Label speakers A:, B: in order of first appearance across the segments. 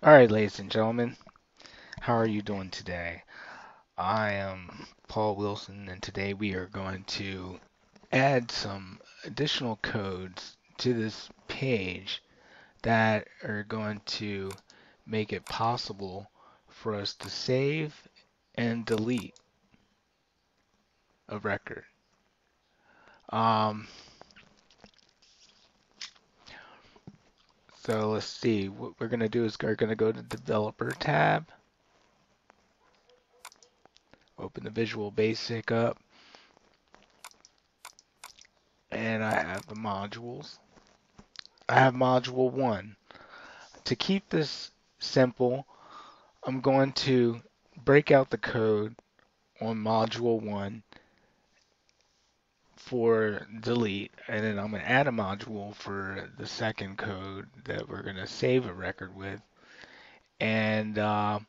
A: All right, ladies and gentlemen, how are you doing today? I am Paul Wilson, and today we are going to add some additional codes to this page that are going to make it possible for us to save and delete a record. Um, So let's see, what we're going to do is we're going to go to Developer tab, open the Visual Basic up, and I have the modules. I have module 1. To keep this simple, I'm going to break out the code on module 1 for delete, and then I'm going to add a module for the second code that we're going to save a record with. And uh,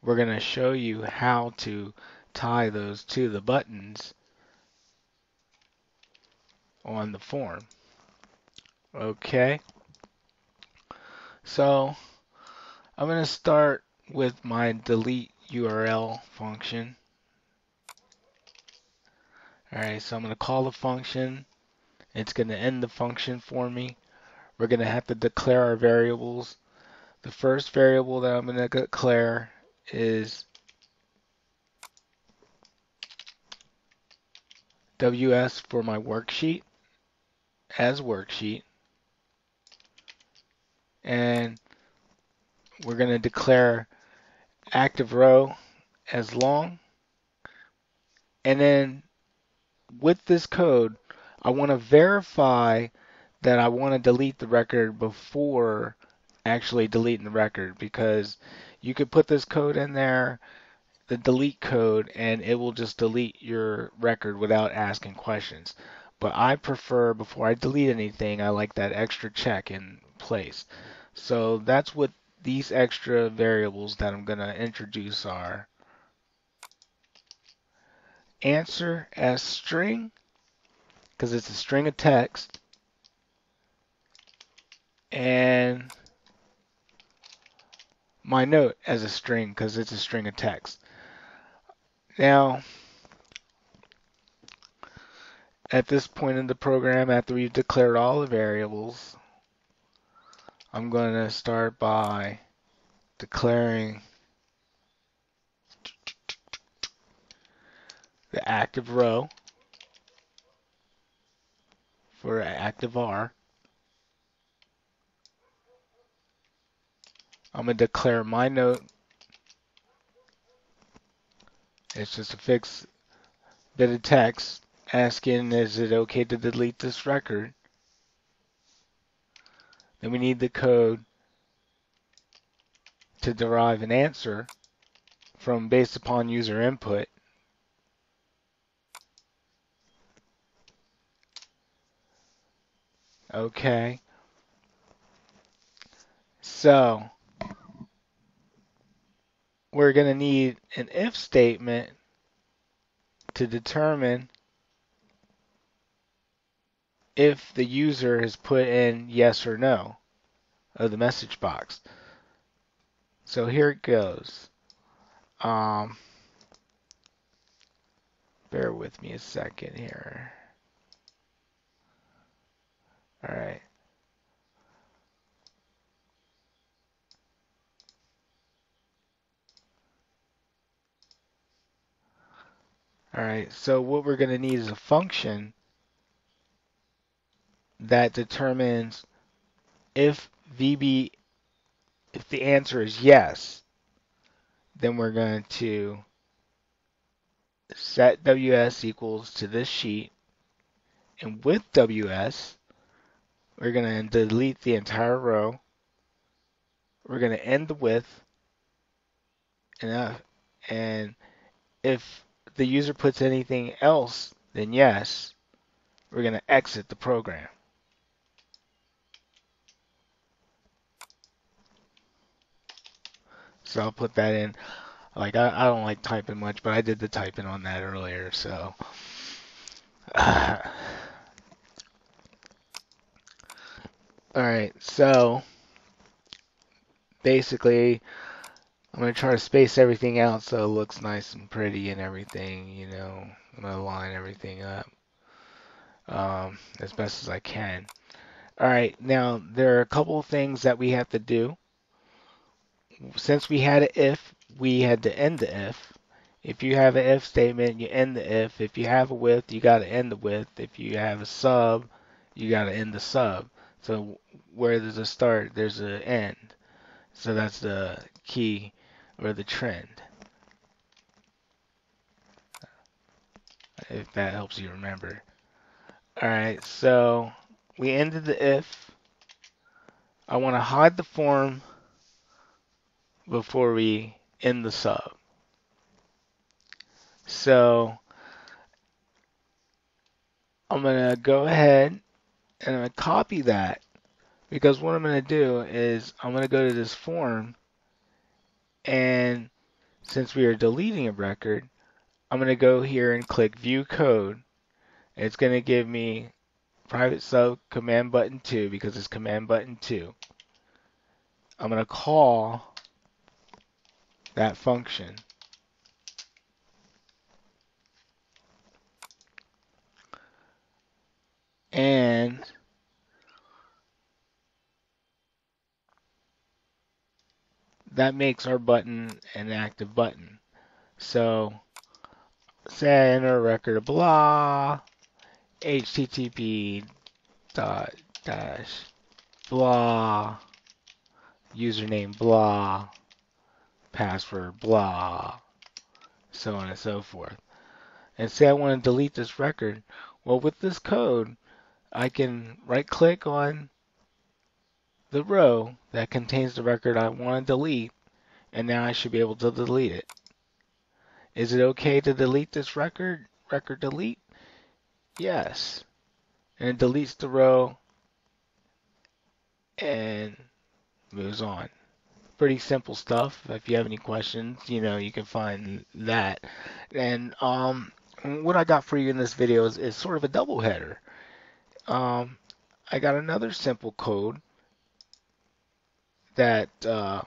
A: we're going to show you how to tie those to the buttons on the form. Okay. So I'm going to start with my delete URL function. Alright, so I'm going to call the function. It's going to end the function for me. We're going to have to declare our variables. The first variable that I'm going to declare is WS for my worksheet as worksheet. And we're going to declare active row as long. And then with this code, I want to verify that I want to delete the record before actually deleting the record because you could put this code in there, the delete code, and it will just delete your record without asking questions. But I prefer before I delete anything, I like that extra check in place. So that's what these extra variables that I'm going to introduce are answer as string because it's a string of text and my note as a string because it's a string of text. Now, at this point in the program, after we've declared all the variables, I'm going to start by declaring active row for active R. I'm going to declare my note. It's just a fixed bit of text asking is it okay to delete this record. Then we need the code to derive an answer from based upon user input. Okay. So, we're going to need an if statement to determine if the user has put in yes or no of the message box. So here it goes. Um, bear with me a second here. All right. All right, so what we're going to need is a function that determines if VB, if the answer is yes, then we're going to set WS equals to this sheet. And with WS, we're going to delete the entire row. We're going to end the with. And, uh, and if the user puts anything else, then yes, we're going to exit the program. So I'll put that in. Like I, I don't like typing much, but I did the typing on that earlier. So. all right, so basically, I'm going to try to space everything out so it looks nice and pretty and everything, you know. I'm to line everything up um, as best as I can. All right, now there are a couple of things that we have to do. Since we had an if, we had to end the if. If you have an if statement, you end the if. If you have a with, you got to end the with. If you have a sub, you got to end the sub. So where there's a start, there's an end. So that's the key or the trend. If that helps you remember. Alright, so we ended the if. I want to hide the form before we end the sub. So I'm going to go ahead and I'm going to copy that because what I'm going to do is I'm going to go to this form and since we are deleting a record, I'm going to go here and click view code. It's going to give me private sub command button 2 because it's command button 2. I'm going to call that function. And that makes our button an active button. So say I enter a record of blah http dot dash blah username blah password blah so on and so forth and say I want to delete this record well with this code I can right click on the row that contains the record I want to delete and now I should be able to delete it is it okay to delete this record record delete Yes. And it deletes the row and moves on. Pretty simple stuff. If you have any questions, you know, you can find that. And um, what I got for you in this video is, is sort of a double header. Um, I got another simple code that uh,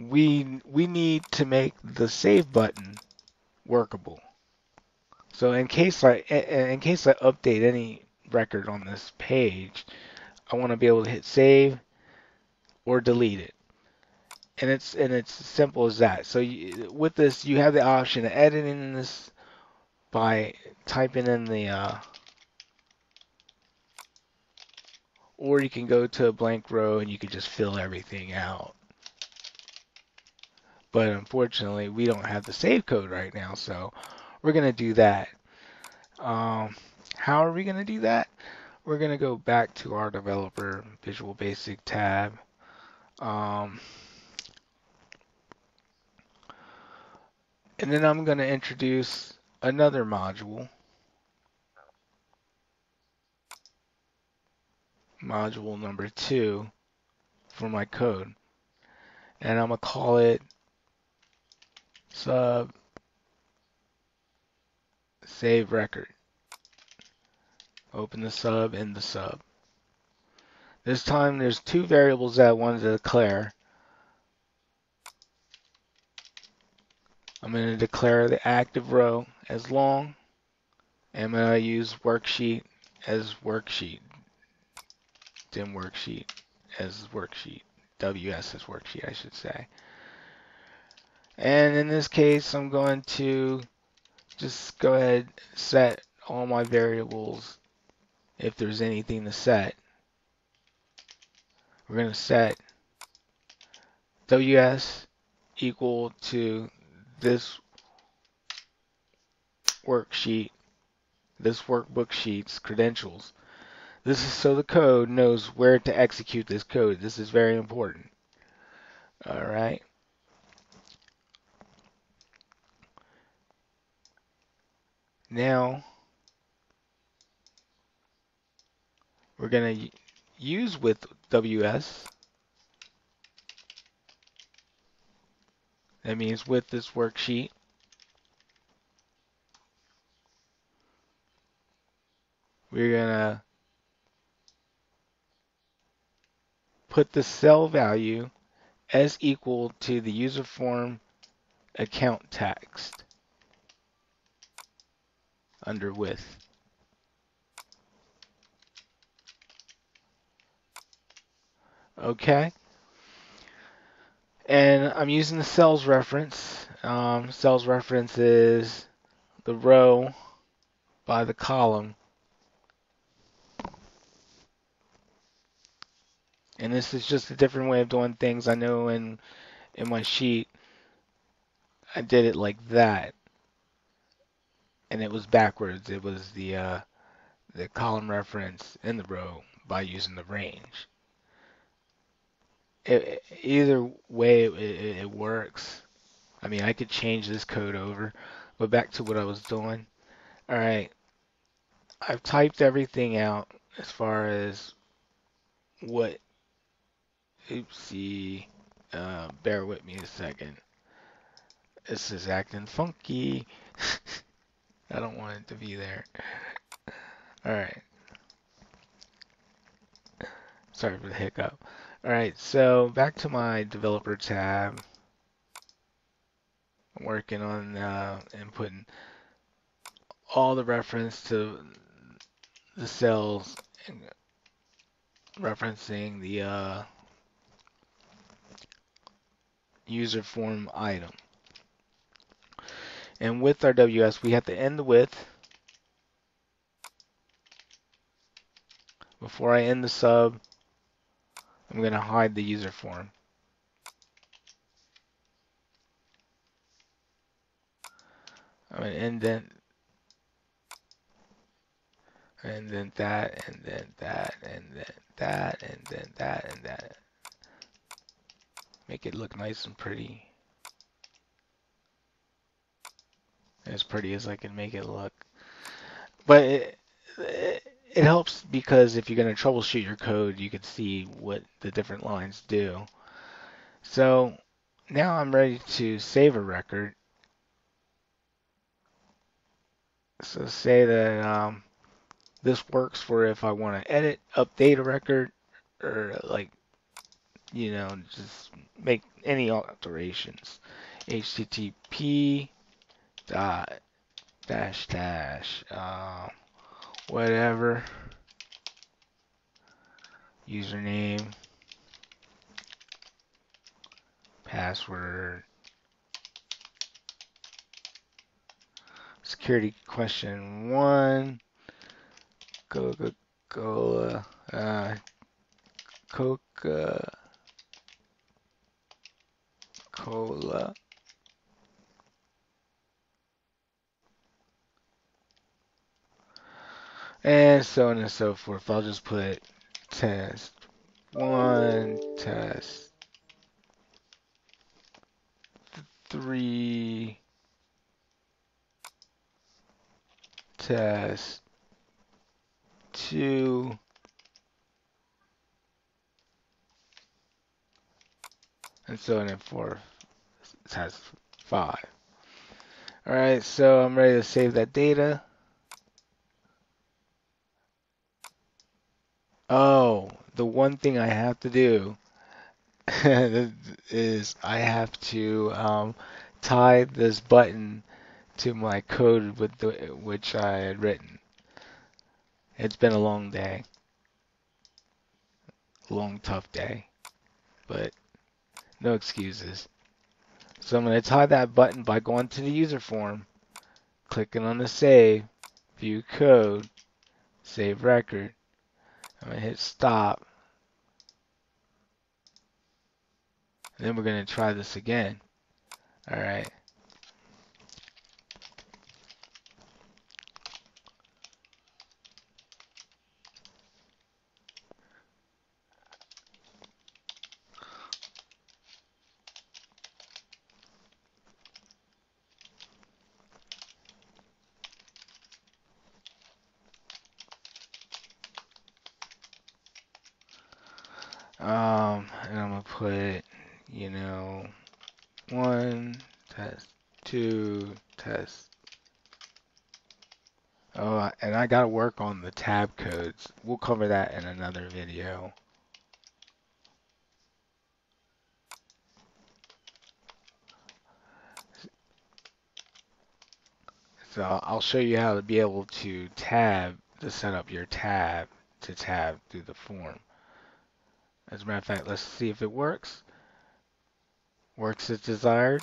A: we we need to make the save button workable. So in case I in case I update any record on this page, I want to be able to hit save or delete it. And it's and it's simple as that. So you, with this, you have the option of editing this by typing in the uh, or you can go to a blank row and you can just fill everything out. But unfortunately, we don't have the save code right now, so we're going to do that. Um, how are we going to do that? We're going to go back to our developer Visual Basic tab. Um, and then I'm going to introduce another module. Module number two for my code. And I'm going to call it sub save record. Open the sub in the sub. This time there's two variables that I wanted to declare. I'm going to declare the active row as long. And I'm going to use worksheet as worksheet. Dim worksheet as worksheet. WS as worksheet, I should say. And in this case, I'm going to just go ahead set all my variables if there's anything to set. We're going to set WS equal to this worksheet, this workbook sheet's credentials. This is so the code knows where to execute this code. This is very important. All right. Now, we're going to use with WS. That means with this worksheet. We're going to put the cell value as equal to the user form account text under with. Okay. And I'm using the cells reference. Um, cells reference is the row by the column. And this is just a different way of doing things. I know in in my sheet I did it like that. And it was backwards. It was the uh, the column reference in the row by using the range it, either way it, it, it works. I mean, I could change this code over, but back to what I was doing. All right, I've typed everything out as far as what. Oopsie, uh, bear with me a second. This is acting funky. I don't want it to be there. All right. Sorry for the hiccup. Alright, so back to my developer tab. I'm working on uh, inputting all the reference to the cells and referencing the uh, user form item. And with our WS, we have to end the with before I end the sub. I'm going to hide the user form. I'm going to indent and then that and then that and then that and then that and that. Make it look nice and pretty. As pretty as I can make it look. But it, it, it helps because if you're going to troubleshoot your code, you can see what the different lines do. So now I'm ready to save a record. So say that um, this works for if I want to edit, update a record, or like, you know, just make any alterations. HTTP dot dash dash. Um, whatever. Username. Password. Security question one. Coca-Cola uh, Coca Cola and so on and so forth. I'll just put test one, test three, test two, and so on and forth. Test five. Alright, so I'm ready to save that data. Oh, the one thing I have to do is I have to um, tie this button to my code with the, which I had written. It's been a long day. Long, tough day. But no excuses. So I'm going to tie that button by going to the user form, clicking on the save, view code, save record. I'm to hit stop. And then we're going to try this again. All right. Um, and I'm going to put, you know, one, test, two, test. Oh, and I got to work on the tab codes. We'll cover that in another video. So I'll show you how to be able to tab, to set up your tab to tab through the form. As a matter of fact, let's see if it works. Works as desired.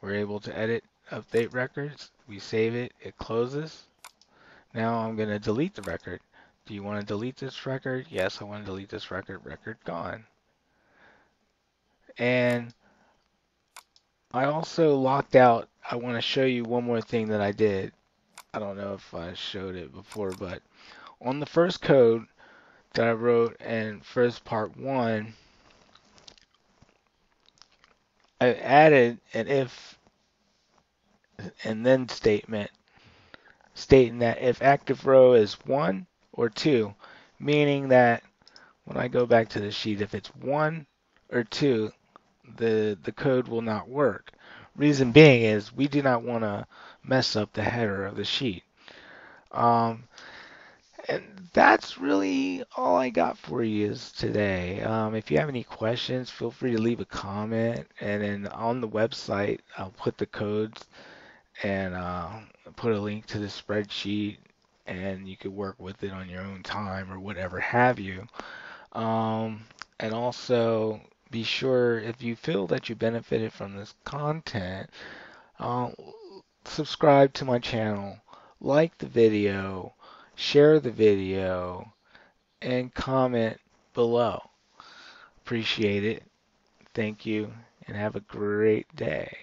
A: We're able to edit, update records. We save it, it closes. Now I'm going to delete the record. Do you want to delete this record? Yes, I want to delete this record. Record gone. And I also locked out, I want to show you one more thing that I did. I don't know if I showed it before, but on the first code that I wrote in first part one, I added an if and then statement stating that if active row is 1 or 2, meaning that when I go back to the sheet, if it's 1 or 2, the, the code will not work. Reason being is we do not want to mess up the header of the sheet. Um, and that's really all I got for you is today. Um, if you have any questions, feel free to leave a comment. And then on the website, I'll put the codes and uh, put a link to the spreadsheet, and you could work with it on your own time or whatever have you. Um, and also, be sure if you feel that you benefited from this content, uh, subscribe to my channel, like the video, share the video, and comment below. Appreciate it. Thank you, and have a great day.